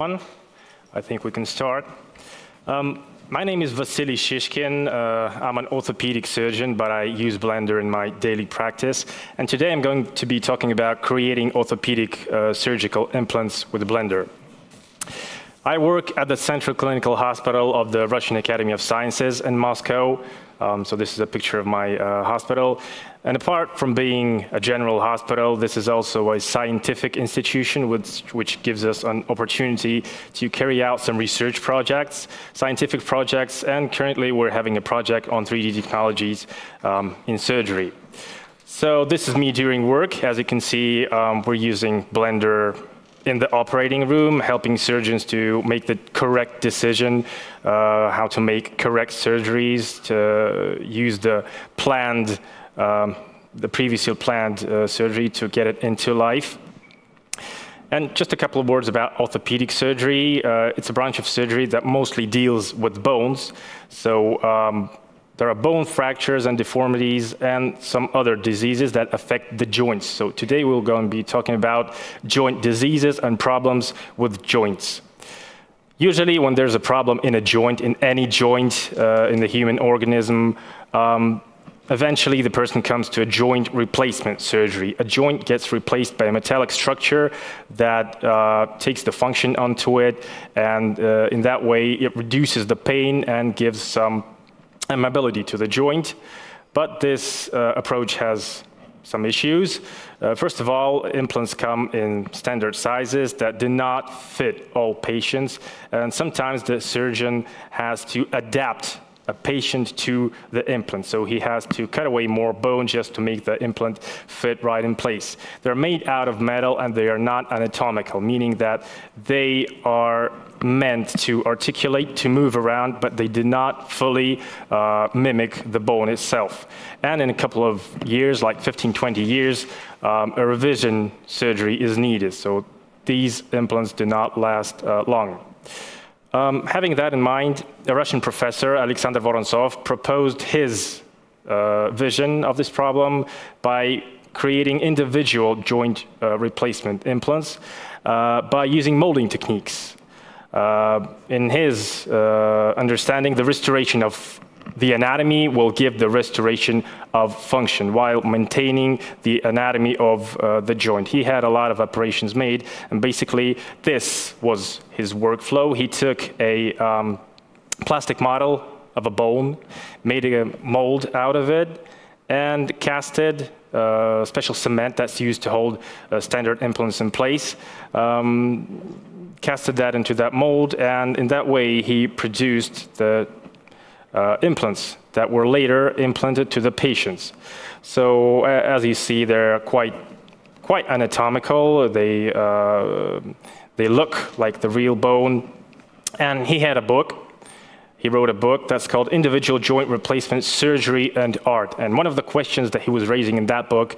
I think we can start. Um, my name is Vasily Shishkin. Uh, I'm an orthopedic surgeon, but I use Blender in my daily practice. And today I'm going to be talking about creating orthopedic uh, surgical implants with Blender. I work at the Central Clinical Hospital of the Russian Academy of Sciences in Moscow. Um, so this is a picture of my uh, hospital. And apart from being a general hospital, this is also a scientific institution which, which gives us an opportunity to carry out some research projects, scientific projects, and currently we're having a project on 3D technologies um, in surgery. So this is me during work. As you can see, um, we're using Blender in the operating room, helping surgeons to make the correct decision, uh, how to make correct surgeries, to use the planned, um, the previously planned uh, surgery to get it into life. And just a couple of words about orthopedic surgery. Uh, it's a branch of surgery that mostly deals with bones. So um, there are bone fractures and deformities and some other diseases that affect the joints. So today we're going to be talking about joint diseases and problems with joints. Usually when there's a problem in a joint, in any joint uh, in the human organism, um, eventually the person comes to a joint replacement surgery. A joint gets replaced by a metallic structure that uh, takes the function onto it, and uh, in that way it reduces the pain and gives some and mobility to the joint. But this uh, approach has some issues. Uh, first of all, implants come in standard sizes that do not fit all patients, and sometimes the surgeon has to adapt a patient to the implant. So he has to cut away more bone just to make the implant fit right in place. They're made out of metal and they are not anatomical, meaning that they are meant to articulate, to move around, but they did not fully uh, mimic the bone itself. And in a couple of years, like 15, 20 years, um, a revision surgery is needed. So these implants do not last uh, long. Um, having that in mind, a Russian professor, Alexander Vorontsov, proposed his uh, vision of this problem by creating individual joint uh, replacement implants uh, by using molding techniques. Uh, in his uh, understanding, the restoration of the anatomy will give the restoration of function while maintaining the anatomy of uh, the joint. He had a lot of operations made, and basically this was his workflow. He took a um, plastic model of a bone, made a mold out of it, and casted uh, special cement that's used to hold uh, standard implants in place. Um, casted that into that mold, and in that way he produced the uh, implants that were later implanted to the patients. So as you see, they're quite, quite anatomical. They, uh, they look like the real bone. And he had a book. He wrote a book that's called Individual Joint Replacement Surgery and Art. And one of the questions that he was raising in that book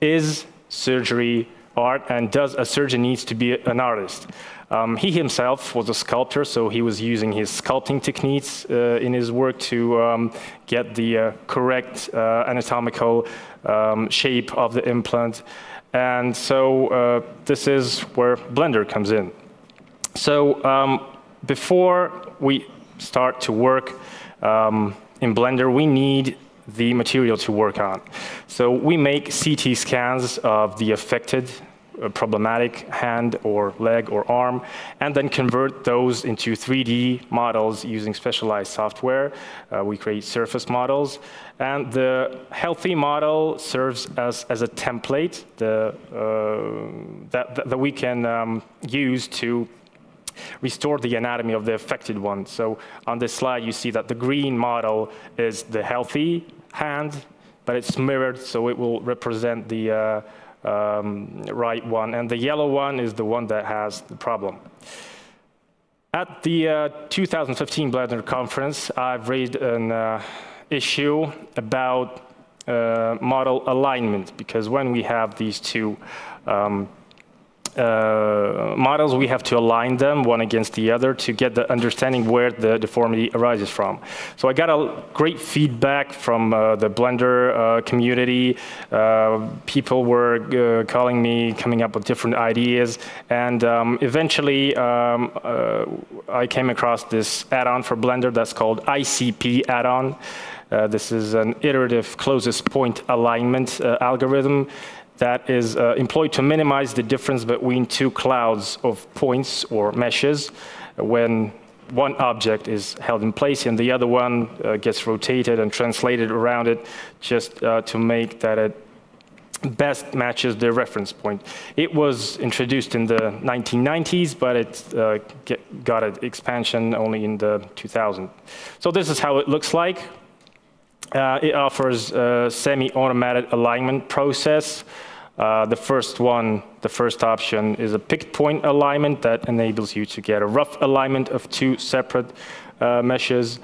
is surgery art and does a surgeon needs to be an artist? Um, he himself was a sculptor, so he was using his sculpting techniques uh, in his work to um, get the uh, correct uh, anatomical um, shape of the implant. And so uh, this is where Blender comes in. So um, before we start to work um, in Blender, we need the material to work on. So we make CT scans of the affected problematic hand or leg or arm, and then convert those into 3D models using specialized software. Uh, we create surface models, and the healthy model serves as, as a template the, uh, that, that we can um, use to restore the anatomy of the affected one. So on this slide, you see that the green model is the healthy hand, but it's mirrored, so it will represent the uh, um, right one, and the yellow one is the one that has the problem. At the uh, 2015 Blender conference, I've raised an uh, issue about uh, model alignment, because when we have these two um, uh, models, we have to align them one against the other to get the understanding where the deformity arises from. So I got a great feedback from uh, the Blender uh, community. Uh, people were uh, calling me, coming up with different ideas, and um, eventually um, uh, I came across this add-on for Blender that's called ICP add-on. this is an iterative closest point alignment algorithm that is uh, employed to minimize the difference between two clouds of points or meshes when one object is held in place and the other one uh, gets rotated and translated around it just uh, to make that it best matches the reference point. It was introduced in the 1990s, but it uh, get, got an expansion only in the 2000. So this is how it looks like. Uh, it offers a semi-automated alignment process. Uh, the first one, the first option is a picked point alignment that enables you to get a rough alignment of two separate uh, meshes.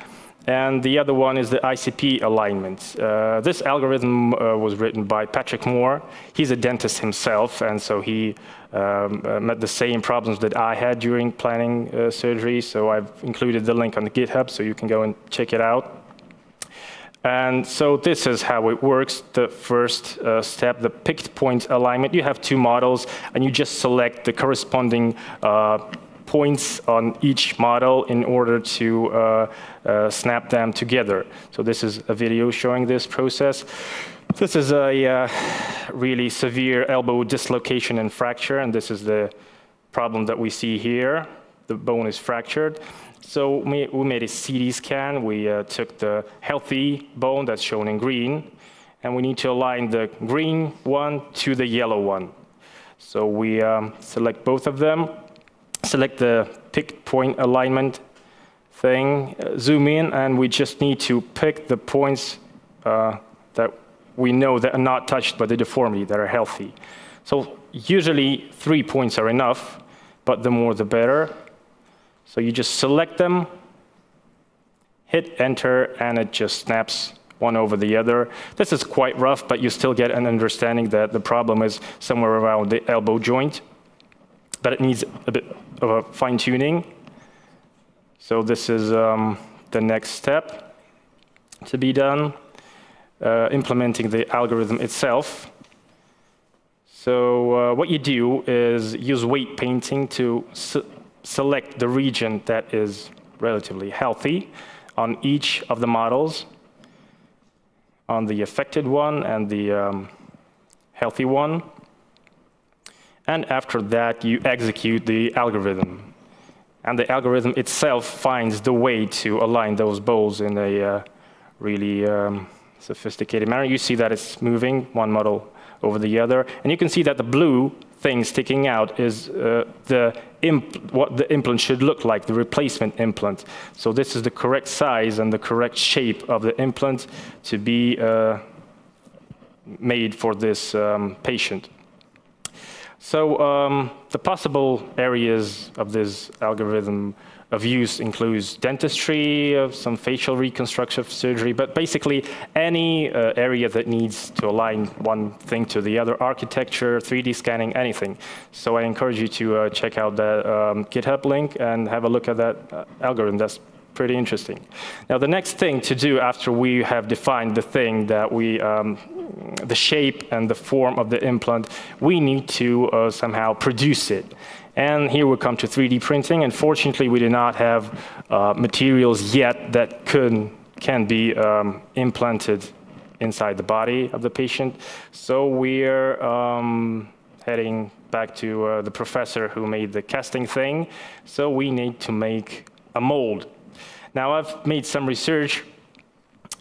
And the other one is the ICP alignment. Uh, this algorithm uh, was written by Patrick Moore. He's a dentist himself, and so he um, uh, met the same problems that I had during planning uh, surgery. So I've included the link on the GitHub so you can go and check it out. And so this is how it works. The first uh, step, the picked point alignment, you have two models, and you just select the corresponding uh, points on each model in order to uh, uh snap them together. So this is a video showing this process. This is a uh, really severe elbow dislocation and fracture, and this is the problem that we see here. The bone is fractured. So we, we made a CT scan. We uh, took the healthy bone that's shown in green, and we need to align the green one to the yellow one. So we um, select both of them, select the pick point alignment thing, uh, zoom in, and we just need to pick the points uh, that we know that are not touched by the deformity, that are healthy. So usually three points are enough, but the more the better. So you just select them, hit enter, and it just snaps one over the other. This is quite rough, but you still get an understanding that the problem is somewhere around the elbow joint, but it needs a bit of a fine tuning. So this is um, the next step to be done, uh, implementing the algorithm itself. So uh, what you do is use weight painting to select the region that is relatively healthy on each of the models, on the affected one and the um, healthy one. And after that, you execute the algorithm. And the algorithm itself finds the way to align those bowls in a uh, really um, sophisticated manner. You see that it's moving one model over the other. And you can see that the blue thing sticking out is uh, the what the implant should look like, the replacement implant. So this is the correct size and the correct shape of the implant to be uh, made for this um, patient. So um, the possible areas of this algorithm of use includes dentistry, uh, some facial reconstructive surgery, but basically any uh, area that needs to align one thing to the other, architecture, 3D scanning, anything. So I encourage you to uh, check out the um, GitHub link and have a look at that uh, algorithm. That's pretty interesting. Now the next thing to do after we have defined the thing that we, um, the shape and the form of the implant, we need to uh, somehow produce it. And here we come to 3D printing. Unfortunately, we do not have uh, materials yet that could, can be um, implanted inside the body of the patient. So we're um, heading back to uh, the professor who made the casting thing. So we need to make a mold. Now I've made some research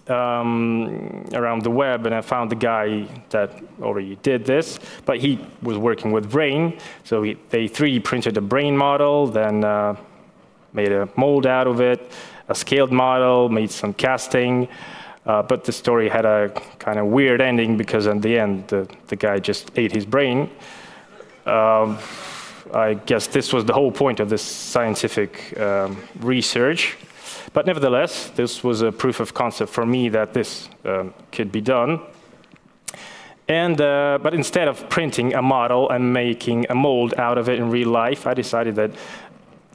um, around the web, and I found the guy that already did this, but he was working with brain. So he, they 3D printed a brain model, then uh, made a mold out of it, a scaled model, made some casting. Uh, but the story had a kind of weird ending because in the end, the, the guy just ate his brain. Um, I guess this was the whole point of this scientific um, research. But nevertheless, this was a proof of concept for me that this um, could be done. And, uh, but instead of printing a model and making a mold out of it in real life, I decided that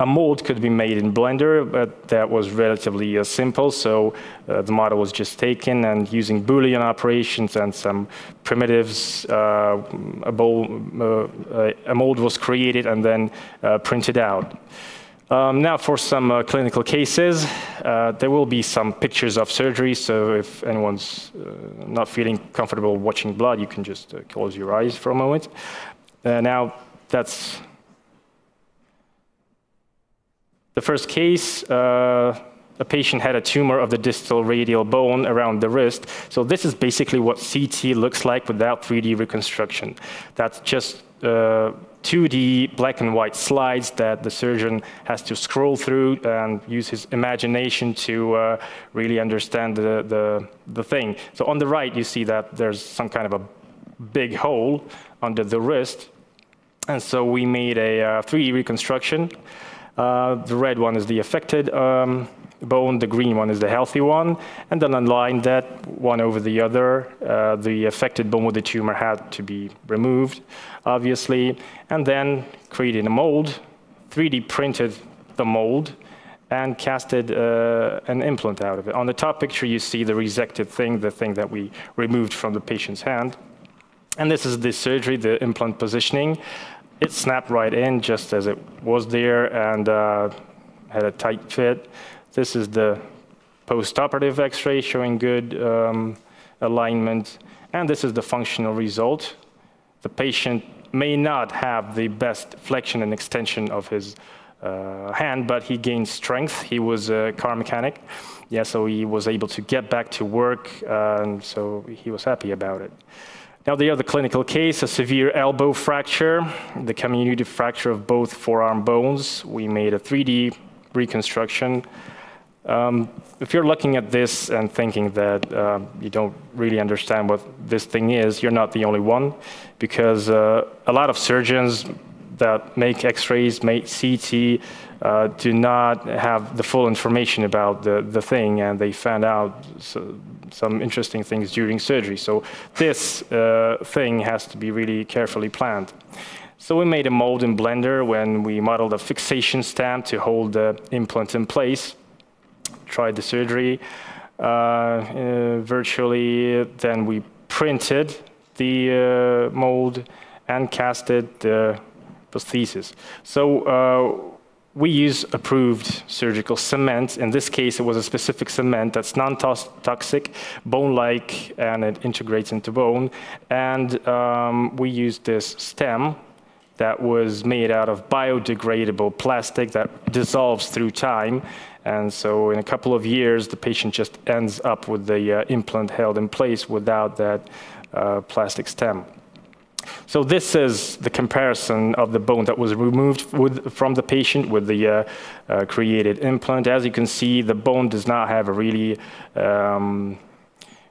a mold could be made in Blender, but that was relatively uh, simple. So uh, the model was just taken and using Boolean operations and some primitives, uh, a, bowl, uh, a, mold was created and then uh, printed out. Um, now for some uh, clinical cases, there will be some pictures of surgery. So if anyone's not feeling comfortable watching blood, you can just close your eyes for a moment. now that's The first case, uh, a patient had a tumor of the distal radial bone around the wrist. So this is basically what CT looks like without 3D reconstruction. That's just uh, 2D black and white slides that the surgeon has to scroll through and use his imagination to uh, really understand the, the, the thing. So on the right, you see that there's some kind of a big hole under the wrist. And so we made a uh, 3D reconstruction. Uh, the red one is the affected um, bone, the green one is the healthy one, and then align that one over the other. Uh, the affected bone with the tumor had to be removed, obviously, and then created a mold, 3D printed the mold, and casted uh, an implant out of it. On the top picture, you see the resected thing, the thing that we removed from the patient's hand. And this is the surgery, the implant positioning it snapped right in just as it was there and uh, had a tight fit. This is the post-operative x-ray showing good um, alignment. And this is the functional result. The patient may not have the best flexion and extension of his uh, hand, but he gained strength. He was a car mechanic. Yeah, so he was able to get back to work, uh, and so he was happy about it. Now the other clinical case, a severe elbow fracture, the comminuted fracture of both forearm bones. We made a 3D reconstruction. Um, if you're looking at this and thinking that uh, you don't really understand what this thing is, you're not the only one, because uh, a lot of surgeons that make X-rays, make CT, uh, do not have the full information about the, the thing, and they found out so, some interesting things during surgery. So this uh, thing has to be really carefully planned. So we made a mold in Blender when we modeled a fixation stamp to hold the implant in place, tried the surgery uh, uh virtually, then we printed the uh, mold and casted the prosthesis. So we use approved surgical cement. In this case, it was a specific cement that's non-toxic, bone-like, and it integrates into bone. And um, we use this stem that was made out of biodegradable plastic that dissolves through time. And so in a couple of years, the patient just ends up with the uh, implant held in place without that uh, plastic stem. So this is the comparison of the bone that was removed with, from the patient with the uh, uh, created implant. As you can see, the bone does not have a really um,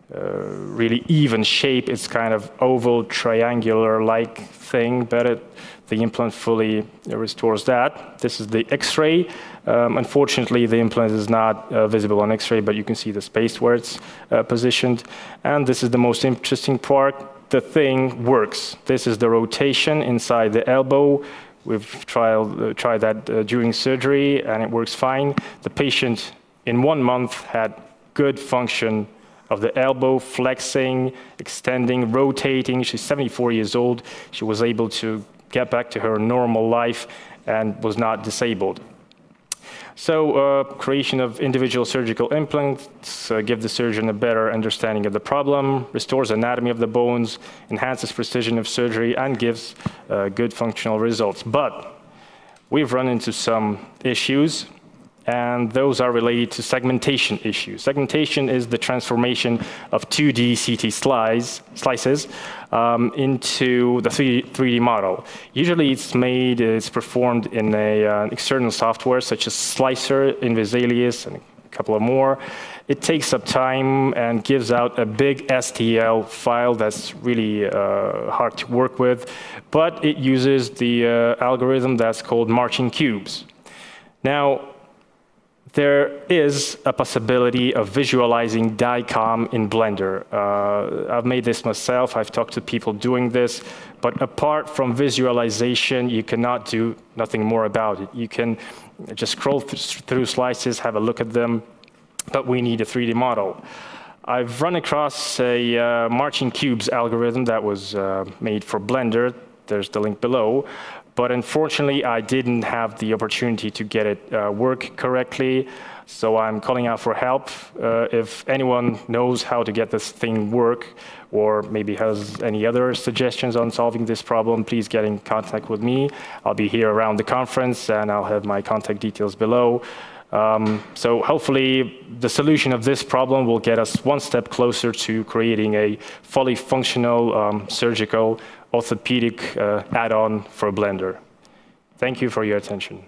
really even shape. It's kind of oval, triangular-like thing, but it, the implant fully restores that. This is the X-ray. Um, unfortunately, the implant is not uh, visible on X-ray, but you can see the space where it's uh, positioned. And this is the most interesting part the thing works. This is the rotation inside the elbow. We've tried, uh, tried that uh, during surgery, and it works fine. The patient, in one month, had good function of the elbow, flexing, extending, rotating. She's 74 years old. She was able to get back to her normal life and was not disabled. So uh, creation of individual surgical implants uh, give the surgeon a better understanding of the problem, restores anatomy of the bones, enhances precision of surgery, and gives uh, good functional results. But we've run into some issues and those are related to segmentation issues. Segmentation is the transformation of 2D CT slice, slices um, into the 3D, 3D, model. Usually it's made, it's performed in a uh, external software such as Slicer, InVesalius, and a couple of more. It takes up time and gives out a big STL file that's really uh, hard to work with, but it uses the uh, algorithm that's called marching cubes. Now, there is a possibility of visualizing DICOM in Blender. Uh, I've made this myself, I've talked to people doing this, but apart from visualization, you cannot do nothing more about it. You can just scroll th through slices, have a look at them, but we need a 3D model. I've run across a uh, marching cubes algorithm that was uh, made for Blender. There's the link below. But unfortunately, I didn't have the opportunity to get it uh, work correctly. So I'm calling out for help. Uh, if anyone knows how to get this thing work, or maybe has any other suggestions on solving this problem, please get in contact with me. I'll be here around the conference, and I'll have my contact details below. Um, so hopefully the solution of this problem will get us one step closer to creating a fully functional um, surgical orthopedic uh, add-on for Blender. Thank you for your attention.